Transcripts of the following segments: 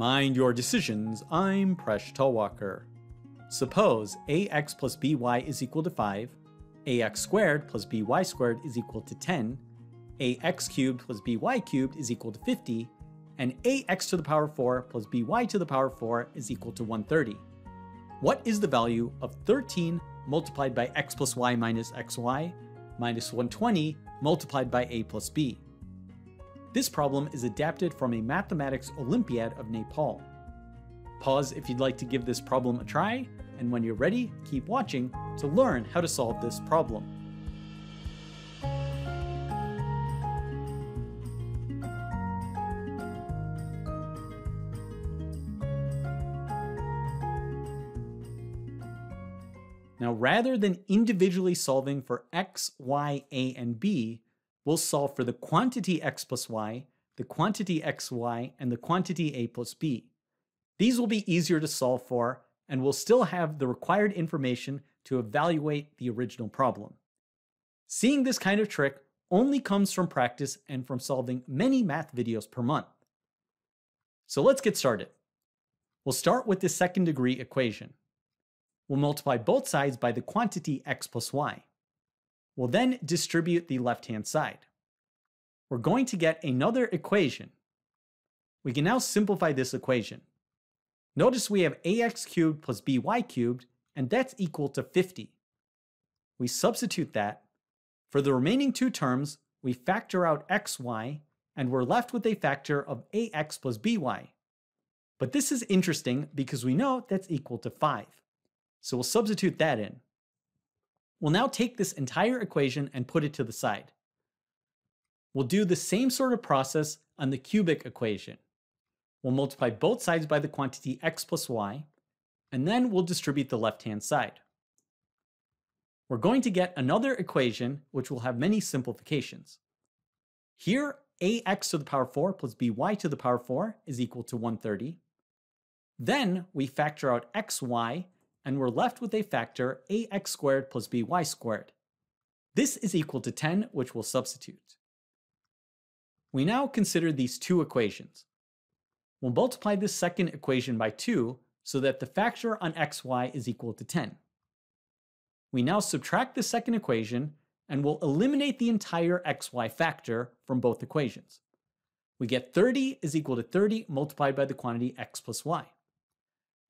Mind your decisions, I'm Presh Talwalkar. Suppose ax plus by is equal to 5, ax squared plus by squared is equal to 10, ax cubed plus by cubed is equal to 50, and ax to the power 4 plus by to the power 4 is equal to 130. What is the value of 13 multiplied by x plus y minus xy minus 120 multiplied by a plus b? This problem is adapted from a Mathematics Olympiad of Nepal. Pause if you'd like to give this problem a try, and when you're ready, keep watching to learn how to solve this problem. Now, rather than individually solving for x, y, a, and b, we'll solve for the quantity x plus y, the quantity xy, and the quantity a plus b. These will be easier to solve for, and we'll still have the required information to evaluate the original problem. Seeing this kind of trick only comes from practice and from solving many math videos per month. So let's get started. We'll start with the second degree equation. We'll multiply both sides by the quantity x plus y. We'll then distribute the left-hand side. We're going to get another equation. We can now simplify this equation. Notice we have ax cubed plus by cubed, and that's equal to 50. We substitute that. For the remaining two terms, we factor out xy, and we're left with a factor of ax plus by. But this is interesting because we know that's equal to 5. So we'll substitute that in. We'll now take this entire equation and put it to the side. We'll do the same sort of process on the cubic equation. We'll multiply both sides by the quantity x plus y, and then we'll distribute the left-hand side. We're going to get another equation which will have many simplifications. Here, ax to the power 4 plus by to the power 4 is equal to 130. Then we factor out xy and we're left with a factor ax squared plus by squared. This is equal to 10, which we'll substitute. We now consider these two equations. We'll multiply this second equation by 2 so that the factor on xy is equal to 10. We now subtract the second equation and we'll eliminate the entire xy factor from both equations. We get 30 is equal to 30 multiplied by the quantity x plus y.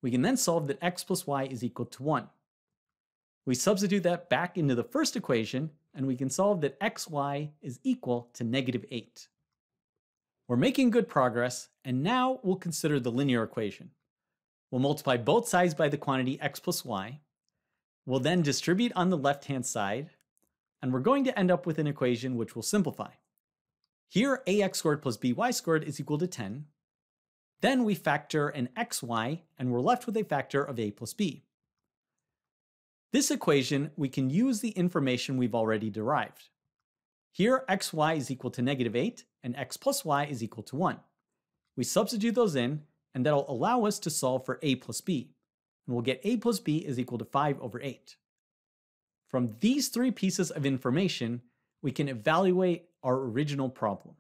We can then solve that x plus y is equal to 1. We substitute that back into the first equation, and we can solve that xy is equal to negative 8. We're making good progress, and now we'll consider the linear equation. We'll multiply both sides by the quantity x plus y. We'll then distribute on the left-hand side, and we're going to end up with an equation which will simplify. Here, ax squared plus by squared is equal to 10, then we factor an xy, and we're left with a factor of a plus b. This equation, we can use the information we've already derived. Here, xy is equal to negative 8, and x plus y is equal to 1. We substitute those in, and that'll allow us to solve for a plus b. And we'll get a plus b is equal to 5 over 8. From these three pieces of information, we can evaluate our original problem.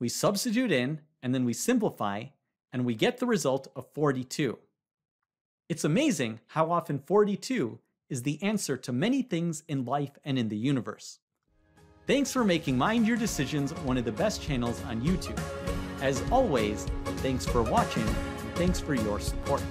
We substitute in, and then we simplify, and we get the result of 42. It's amazing how often 42 is the answer to many things in life and in the universe. Thanks for making Mind Your Decisions one of the best channels on YouTube. As always, thanks for watching and thanks for your support.